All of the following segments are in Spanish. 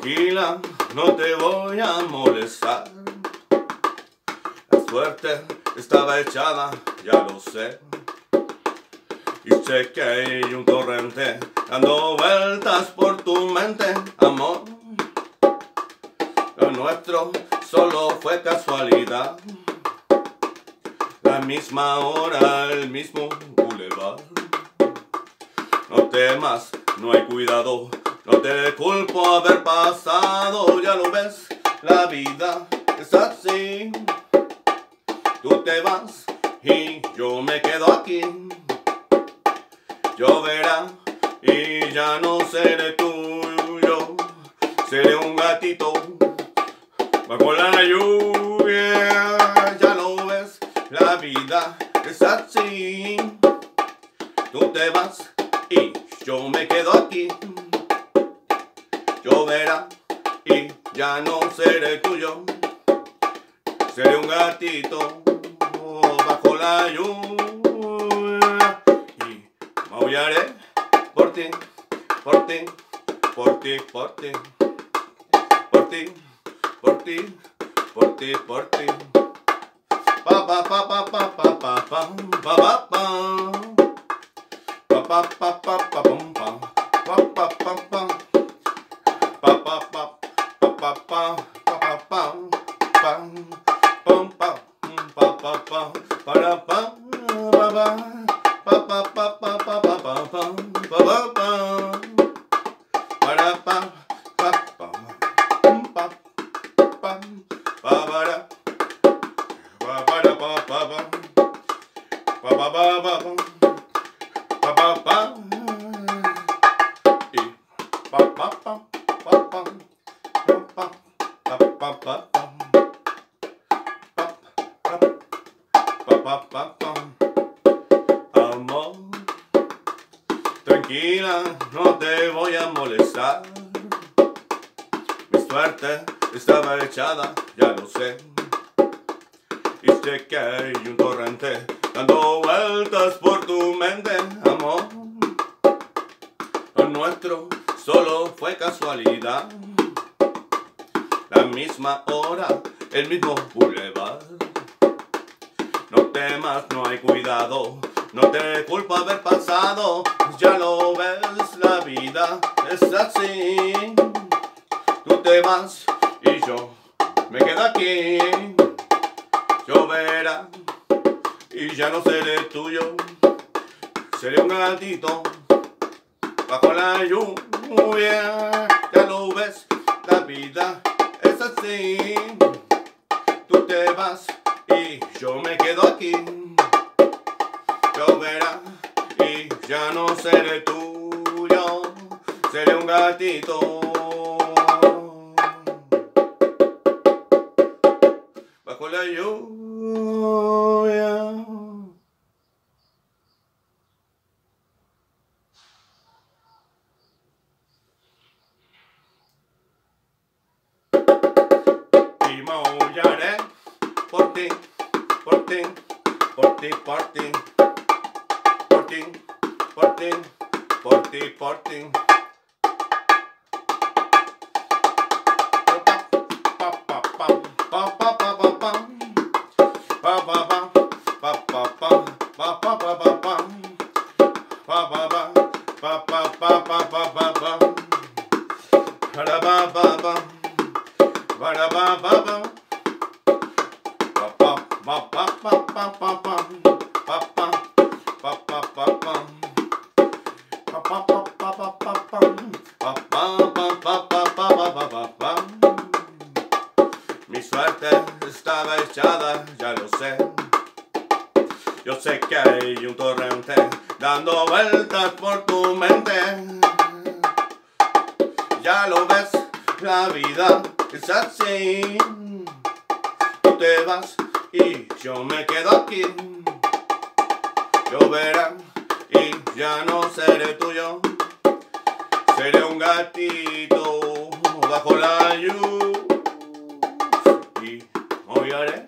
Tranquila, no te voy a molestar. La suerte estaba echada, ya lo sé. Y sé que hay un torrente dando vueltas por tu mente, amor. Lo nuestro solo fue casualidad. La misma hora, el mismo boulevard. No temas, no hay cuidado, no te culpo haber pasado, ya lo ves, la vida es así. Tú te vas y yo me quedo aquí. Lloverá y ya no seré tuyo, seré un gatito bajo la lluvia. Ya lo ves, la vida es así. Tú te vas y yo me quedo aquí. Lloverá y ya no seré tuyo, seré un gatito bajo la lluvia y maullaré por ti, por ti, por ti, por ti, por ti, por ti, por ti, por ti. Pa pa pa pa pa pa pa pa pa pa pa pa pa pa pa pa pum pa pa pa pa pa pa Ba ba ba, ba da ba, ba ba, ba ba ba, ba ba ba, ba ba da, ba ba da ba ba ba, ba ba ba ba ba, ba ba ba. I'm all. Tranquila no te voy a molestar mi suerte estaba echada ya lo sé y que hay un torrente dando vueltas por tu mente, amor. Lo nuestro solo fue casualidad. La misma hora, el mismo boulevard. No temas, no hay cuidado. No te culpo haber pasado. Ya lo ves, la vida es así. Tú te vas y yo me quedo aquí lloverá y ya no seré tuyo, seré un gatito bajo la lluvia. Ya lo ves, la vida es así. Tú te vas y yo me quedo aquí. Lloverá y ya no seré tuyo, seré un gatito. bajo la lluvia. Y maullaré por ti, por ti, por ti, por ti, porting, porting, porty, porting. Ba ba ba ba ba ba ba ba estaba echada, ya lo sé. Yo sé que hay un torrente dando vueltas por tu mente. Ya lo ves, la vida es así. Tú te vas y yo me quedo aquí. Lloverá y ya no seré tuyo. Seré un gatito bajo la lluvia y maullaré por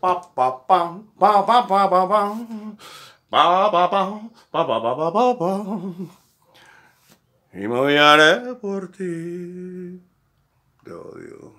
pa pa pam, pa pa pa pa pam, pa pa pam, pa pa pa pa pa. Y me haré por ti. Te odio.